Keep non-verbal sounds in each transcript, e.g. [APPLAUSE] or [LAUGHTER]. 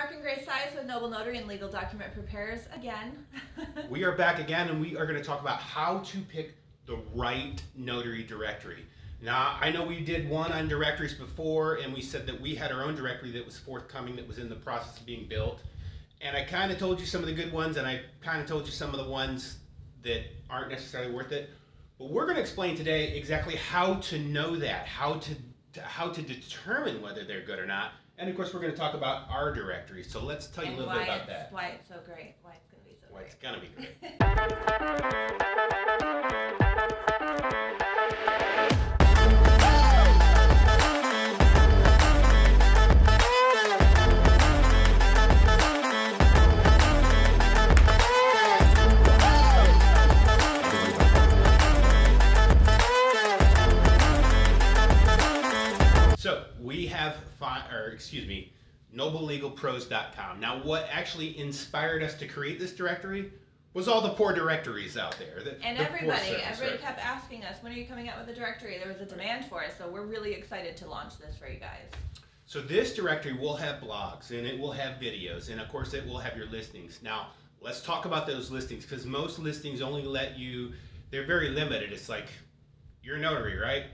Mark and Grace Size with Noble Notary and Legal Document Preparers again. [LAUGHS] we are back again and we are going to talk about how to pick the right notary directory. Now, I know we did one on directories before and we said that we had our own directory that was forthcoming that was in the process of being built. And I kind of told you some of the good ones and I kind of told you some of the ones that aren't necessarily worth it. But we're going to explain today exactly how to know that, how to, to how to determine whether they're good or not and of course, we're going to talk about our directory. So let's tell you and a little bit about that. Why it's so great. Why it's going to be so why great. it's going to be [LAUGHS] excuse me, noblelegalpros.com. Now, what actually inspired us to create this directory was all the poor directories out there. The, and the everybody, everybody right? kept asking us, when are you coming out with a directory? There was a demand for it, so we're really excited to launch this for you guys. So this directory will have blogs, and it will have videos, and of course it will have your listings. Now, let's talk about those listings, because most listings only let you, they're very limited. It's like, you're a notary, right?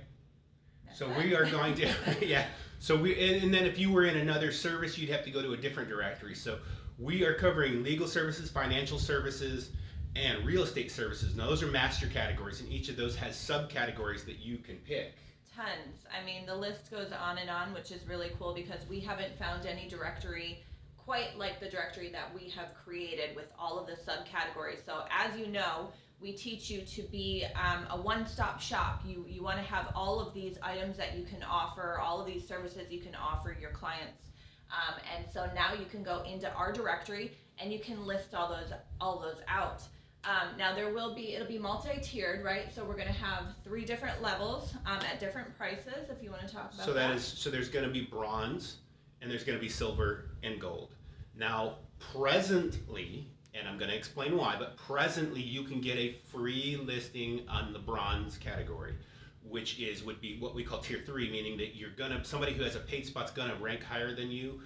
That's so we are going to, [LAUGHS] [LAUGHS] yeah. So we, and, and, then if you were in another service, you'd have to go to a different directory. So we are covering legal services, financial services, and real estate services. Now those are master categories, and each of those has subcategories that you can pick. Tons. I mean, the list goes on and on, which is really cool because we haven't found any directory quite like the directory that we have created with all of the subcategories. So as you know, we teach you to be um, a one-stop shop. You you want to have all of these items that you can offer, all of these services you can offer your clients. Um, and so now you can go into our directory and you can list all those all those out. Um, now there will be it'll be multi-tiered, right? So we're going to have three different levels um, at different prices. If you want to talk about so that, that. is so there's going to be bronze and there's going to be silver and gold. Now presently and I'm going to explain why, but presently you can get a free listing on the bronze category, which is would be what we call tier three, meaning that you're gonna somebody who has a paid spot's gonna rank higher than you.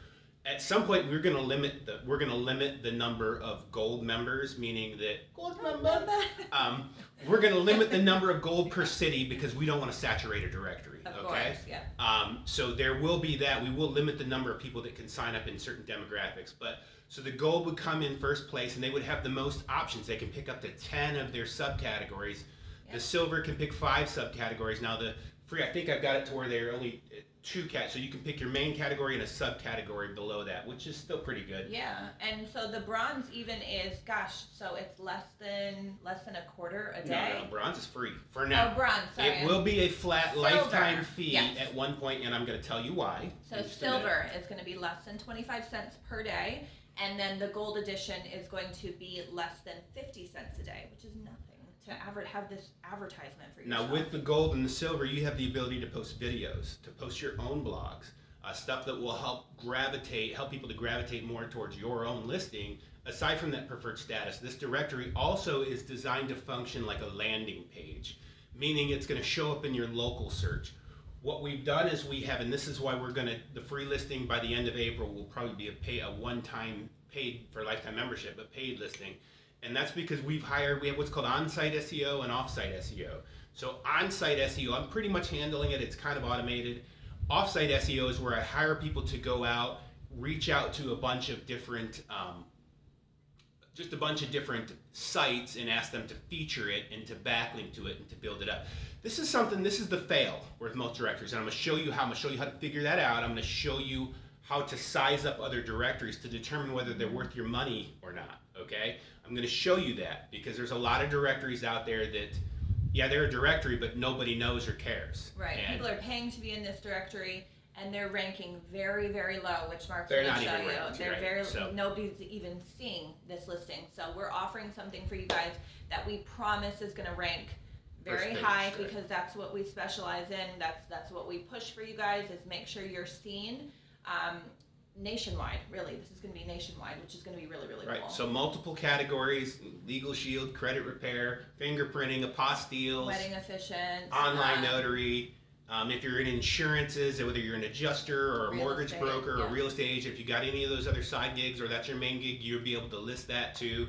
At some point, we're gonna limit the we're gonna limit the number of gold members, meaning that gold member. [LAUGHS] Um, we're gonna limit the number of gold per city because we don't want to saturate a directory. Of okay. Course, yeah. Um, so there will be that. We will limit the number of people that can sign up in certain demographics, but so the gold would come in first place and they would have the most options. They can pick up to 10 of their subcategories. Yep. The silver can pick five subcategories. Now the free, I think I've got it to where they're only two cat, so you can pick your main category and a subcategory below that, which is still pretty good. Yeah, and so the bronze even is, gosh, so it's less than less than a quarter a day. No, no, bronze is free for now. Oh, bronze. Sorry. It will be a flat silver. lifetime fee yes. at one point, and I'm going to tell you why. So silver is going to be less than 25 cents per day, and then the gold edition is going to be less than 50 cents a day, which is nothing to adver- have this advertisement for yourself. Now, with the gold and the silver, you have the ability to post videos, to post your own blogs, uh, stuff that will help gravitate, help people to gravitate more towards your own listing. Aside from that preferred status, this directory also is designed to function like a landing page, meaning it's going to show up in your local search. What we've done is we have, and this is why we're going to, the free listing by the end of April will probably be a pay, a one-time paid for lifetime membership, but paid listing. And that's because we've hired, we have what's called on-site SEO and off-site SEO. So on-site SEO, I'm pretty much handling it. It's kind of automated. Off-site SEO is where I hire people to go out, reach out to a bunch of different, um, just a bunch of different sites and ask them to feature it and to backlink to it and to build it up. This is something, this is the fail with most directories. And I'm gonna show you how, I'm gonna show you how to figure that out. I'm gonna show you how to size up other directories to determine whether they're worth your money or not, okay? I'm gonna show you that because there's a lot of directories out there that, yeah, they're a directory, but nobody knows or cares. Right, and people are paying to be in this directory and they're ranking very, very low, which Mark's going to show you. They're right, very so. nobody's even seeing this listing. So we're offering something for you guys that we promise is going to rank very high because that's what we specialize in. That's that's what we push for you guys is make sure you're seen um, nationwide. Really, this is going to be nationwide, which is going to be really really right. cool. So multiple categories: LegalShield, credit repair, fingerprinting, apostille, wedding officiants, online um, notary. Um, if you're in insurances, whether you're an adjuster or a mortgage estate, broker or yeah. a real estate agent, if you got any of those other side gigs or that's your main gig, you'll be able to list that too.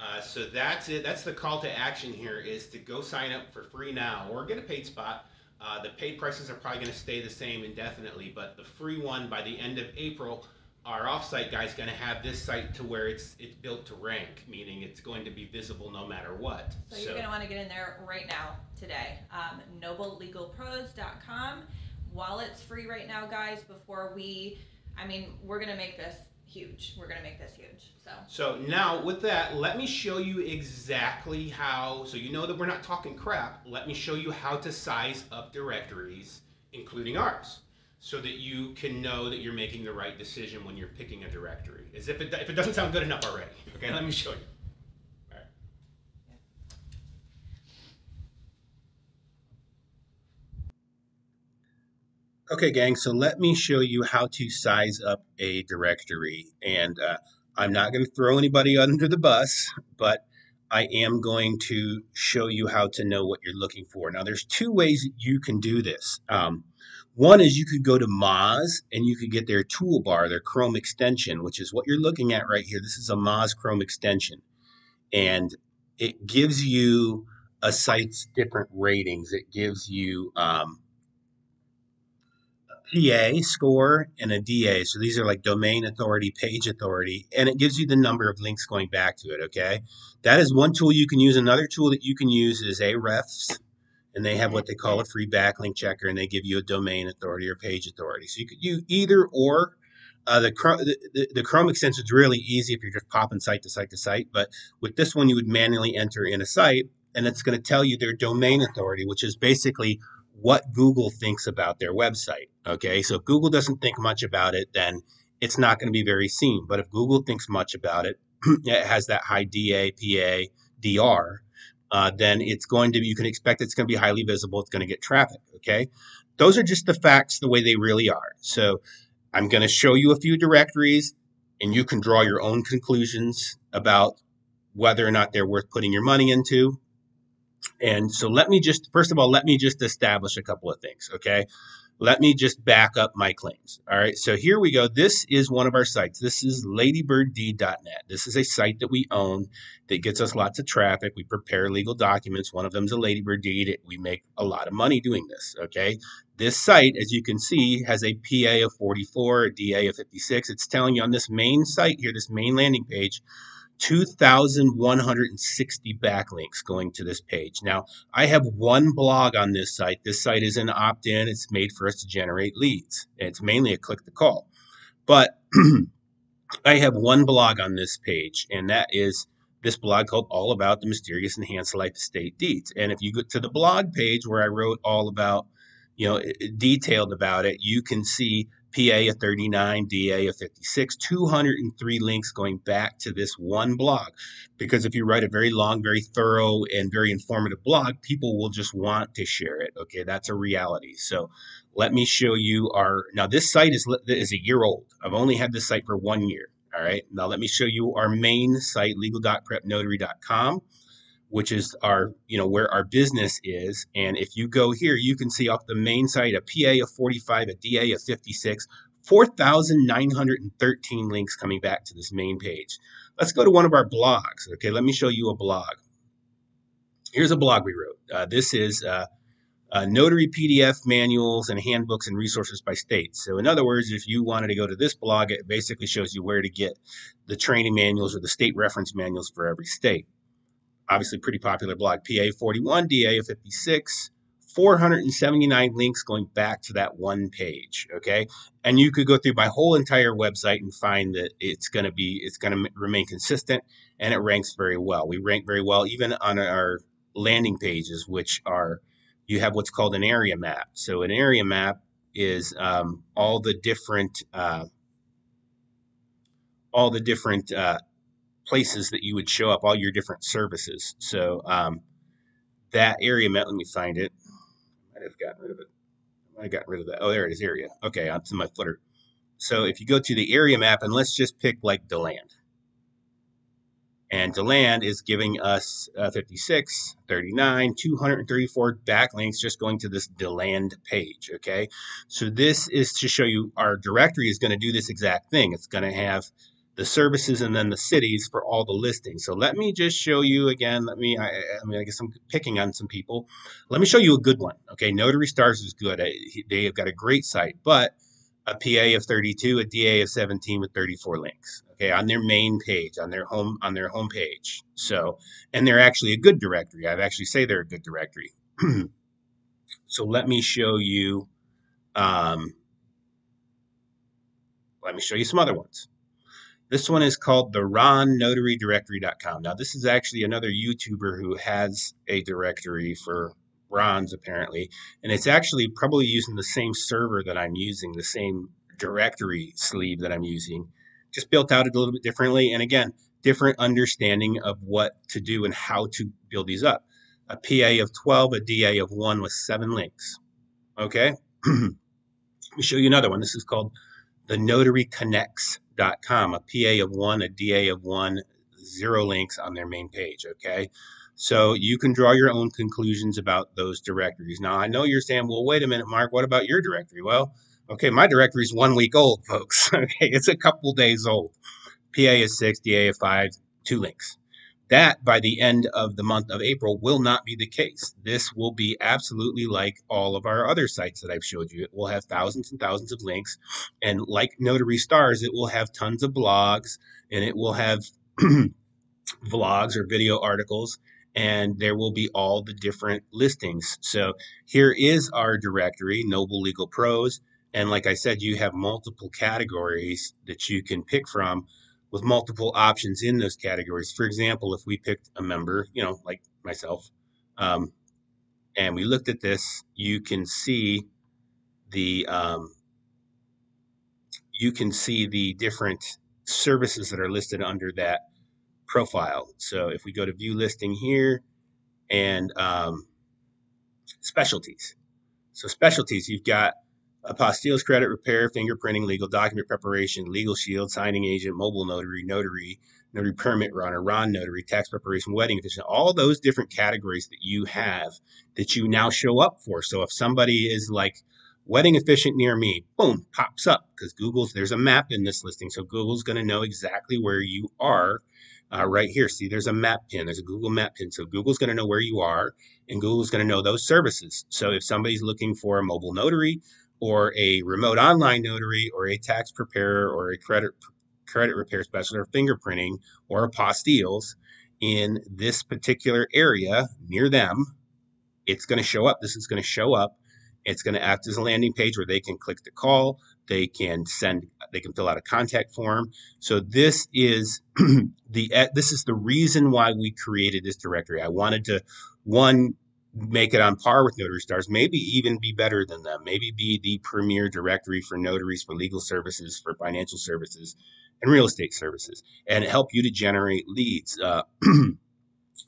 Uh, so that's it. That's the call to action here is to go sign up for free now or get a paid spot. Uh, the paid prices are probably going to stay the same indefinitely, but the free one by the end of April, our offsite guy's going to have this site to where it's it's built to rank, meaning it's going to be visible no matter what. So you're gonna wanna get in there right now, today, um, noblelegalpros.com. While it's free right now, guys, before we, I mean, we're gonna make this huge, we're gonna make this huge, so. So now with that, let me show you exactly how, so you know that we're not talking crap, let me show you how to size up directories, including ours, so that you can know that you're making the right decision when you're picking a directory. As if it, if it doesn't sound good enough already. Okay, let me show you. Okay, gang, so let me show you how to size up a directory. And uh, I'm not going to throw anybody under the bus, but I am going to show you how to know what you're looking for. Now, there's two ways you can do this. Um, one is you could go to Moz and you could get their toolbar, their Chrome extension, which is what you're looking at right here. This is a Moz Chrome extension. And it gives you a site's different ratings. It gives you um, PA score and a DA. So these are like domain authority, page authority, and it gives you the number of links going back to it. Okay. That is one tool you can use. Another tool that you can use is Ahrefs, and they have what they call a free backlink checker, and they give you a domain authority or page authority. So you could use either or. Uh, the, the, the Chrome extension is really easy if you're just popping site to site to site, but with this one, you would manually enter in a site, and it's going to tell you their domain authority, which is basically what Google thinks about their website. Okay, so if Google doesn't think much about it, then it's not going to be very seen. But if Google thinks much about it, [CLEARS THROAT] it has that high DA, PA, DR, uh, then it's going to be, you can expect it's going to be highly visible. It's going to get traffic. Okay, those are just the facts the way they really are. So I'm going to show you a few directories, and you can draw your own conclusions about whether or not they're worth putting your money into. And so let me just, first of all, let me just establish a couple of things, okay? Let me just back up my claims. All right, so here we go. This is one of our sites. This is ladybird.d.net. This is a site that we own that gets us lots of traffic. We prepare legal documents. One of them is a ladybird deed. We make a lot of money doing this, okay? This site, as you can see, has a PA of 44, a DA of 56. It's telling you on this main site here, this main landing page, 2,160 backlinks going to this page. Now, I have one blog on this site. This site is an opt in, it's made for us to generate leads. It's mainly a click to call. But [CLEARS THROAT] I have one blog on this page, and that is this blog called All About the Mysterious Enhanced Life Estate Deeds. And if you go to the blog page where I wrote all about, you know, detailed about it, you can see PA of 39, DA of 56, 203 links going back to this one blog. Because if you write a very long, very thorough, and very informative blog, people will just want to share it. Okay, that's a reality. So let me show you our. Now, this site is, is a year old. I've only had this site for one year. All right, now let me show you our main site, legal.prepnotary.com which is our, you know, where our business is. And if you go here, you can see off the main site a PA of 45, a DA of 56, 4,913 links coming back to this main page. Let's go to one of our blogs. Okay, let me show you a blog. Here's a blog we wrote. Uh, this is uh, uh, notary PDF manuals and handbooks and resources by state. So, in other words, if you wanted to go to this blog, it basically shows you where to get the training manuals or the state reference manuals for every state obviously pretty popular blog, PA 41, DA 56, 479 links going back to that one page. Okay. And you could go through my whole entire website and find that it's going to be, it's going to remain consistent and it ranks very well. We rank very well even on our landing pages, which are, you have what's called an area map. So an area map is um, all the different, uh, all the different uh, places that you would show up, all your different services. So um, that area let me find it. I might have gotten rid of it. I gotten rid of that. Oh, there it is, area. Okay, onto my footer. So if you go to the area map, and let's just pick like DeLand. And DeLand is giving us uh, 56, 39, 234 backlinks just going to this DeLand page. Okay. So this is to show you our directory is going to do this exact thing. It's going to have the services and then the cities for all the listings. So let me just show you again. Let me, I, I mean, I guess I'm picking on some people. Let me show you a good one. Okay. Notary Stars is good. I, they have got a great site, but a PA of 32, a DA of 17 with 34 links. Okay, on their main page, on their home on their home page. So, and they're actually a good directory. I'd actually say they're a good directory. [CLEARS THROAT] so let me show you. Um, let me show you some other ones. This one is called the RonNotaryDirectory.com. Now, this is actually another YouTuber who has a directory for Ron's apparently, and it's actually probably using the same server that I'm using, the same directory sleeve that I'm using, just built out a little bit differently. And again, different understanding of what to do and how to build these up. A PA of 12, a DA of 1 with seven links. Okay? [CLEARS THROAT] Let me show you another one. This is called the a PA of 1, a DA of one, zero links on their main page. Okay? So you can draw your own conclusions about those directories. Now, I know you're saying, well, wait a minute, Mark, what about your directory? Well, okay, my directory is one week old, folks. [LAUGHS] okay, it's a couple days old. PA is six, DA is five, two links. That by the end of the month of April will not be the case. This will be absolutely like all of our other sites that I've showed you. It will have thousands and thousands of links. And like Notary Stars, it will have tons of blogs and it will have [CLEARS THROAT] vlogs or video articles and there will be all the different listings. So here is our directory, Noble Legal Pros. And like I said, you have multiple categories that you can pick from with multiple options in those categories. For example, if we picked a member, you know, like myself, um, and we looked at this, you can see the um, you can see the different services that are listed under that profile. So if we go to view listing here and um, specialties. So specialties, you've got apostilles, credit repair, fingerprinting, legal document preparation, LegalShield, signing agent, mobile notary, notary, notary permit runner, RON notary, tax preparation, wedding official, all those different categories that you have that you now show up for. So if somebody is like wedding efficient near me, boom, pops up because Google's there's a map in this listing. So Google's going to know exactly where you are uh, right here. See, there's a map pin. There's a Google map pin. So Google's going to know where you are, and Google's going to know those services. So if somebody's looking for a mobile notary, or a remote online notary, or a tax preparer, or a credit credit repair specialist, or fingerprinting, or apostilles in this particular area near them, it's going to show up. This is going to show up. It's going to act as a landing page where they can click to call. They can send. They can fill out a contact form. So this is [CLEARS THROAT] the eh, this is the reason why we created this directory. I wanted to one make it on par with Notary Stars, maybe even be better than them, maybe be the premier directory for notaries, for legal services, for financial services, and real estate services, and help you to generate leads. Uh, [CLEARS THROAT]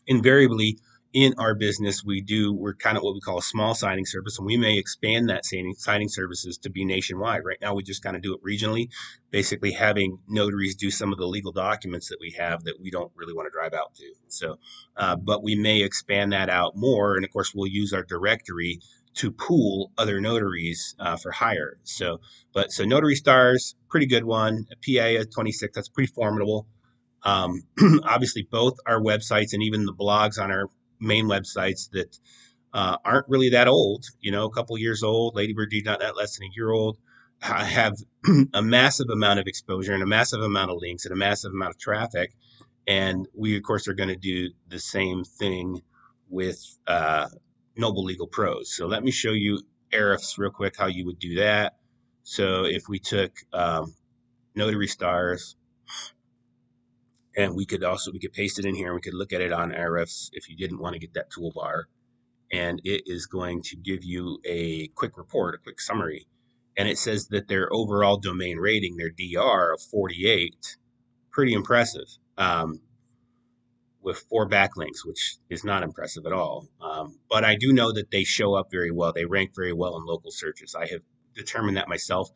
invariably, in our business, we do, we're kind of what we call a small signing service, and we may expand that signing, signing services to be nationwide. Right now, we just kind of do it regionally, basically having notaries do some of the legal documents that we have that we don't really want to drive out to. So, uh, but we may expand that out more. And of course, we'll use our directory to pool other notaries uh, for hire. So, but so Notary Stars, pretty good one. A PA at 26, that's pretty formidable. Um, [CLEARS THROAT] obviously, both our websites and even the blogs on our main websites that uh, aren't really that old, you know, a couple years old, ladybird.net less than a year old, have [CLEARS THROAT] a massive amount of exposure and a massive amount of links and a massive amount of traffic. And we, of course, are going to do the same thing with uh, Noble Legal Pros. So let me show you Ahrefs real quick, how you would do that. So if we took um, Notary Stars, and we could also we could paste it in here and we could look at it on Ahrefs if you didn't want to get that toolbar. And it is going to give you a quick report a quick summary. And it says that their overall domain rating their dr of 48 pretty impressive um, with four backlinks which is not impressive at all. Um, but i do know that they show up very well. They rank very well in local searches. I have determined that myself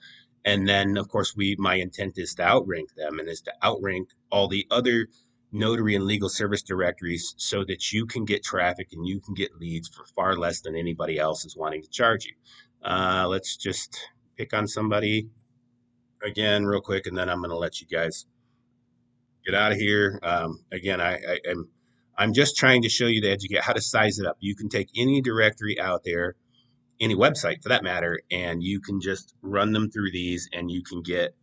and then of course we my intent is to outrank them and is to outrank all the other notary and legal service directories so that you can get traffic and you can get leads for far less than anybody else is wanting to charge you. Uh, let's just pick on somebody again real quick, and then I'm going to let you guys get out of here. Um, again, I, I am I'm just trying to show you the educate how to size it up. You can take any directory out there, any website for that matter, and you can just run them through these, and you can get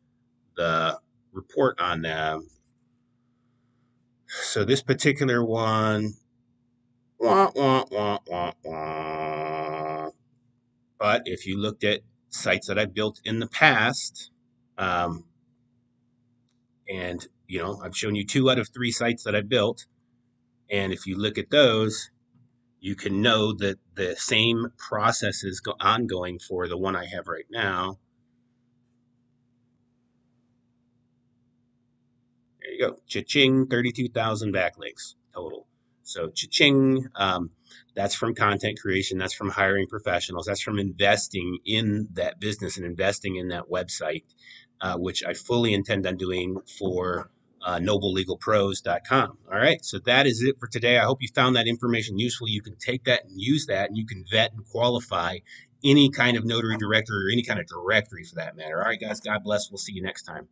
the report on them. So this particular one, wah, wah, wah, wah, wah. But if you looked at sites that I've built in the past, um, and you know, I've shown you two out of three sites that I've built. And if you look at those, you can know that the same process is go- ongoing for the one I have right now. There you go. Cha-ching, 32,000 backlinks total. So cha-ching, um, that's from content creation. That's from hiring professionals. That's from investing in that business and investing in that website, uh, which I fully intend on doing for uh, noblelegalpros.com. All right, so that is it for today. I hope you found that information useful. You can take that and use that, and you can vet and qualify any kind of notary directory or any kind of directory for that matter. All right, guys, God bless. We'll see you next time.